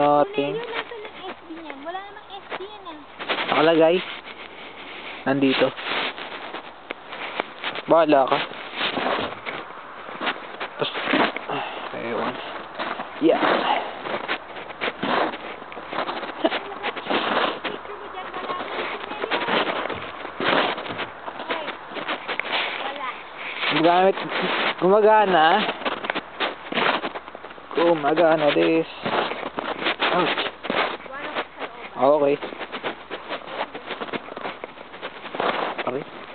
Nothing. Wala namang SD yan ah. Nakalagay. Nandito. Bahala ka. Tapos, ewan. Yeah. Gumagamit, gumagana. Gumagana this. Oh. Ah, okay. Okay.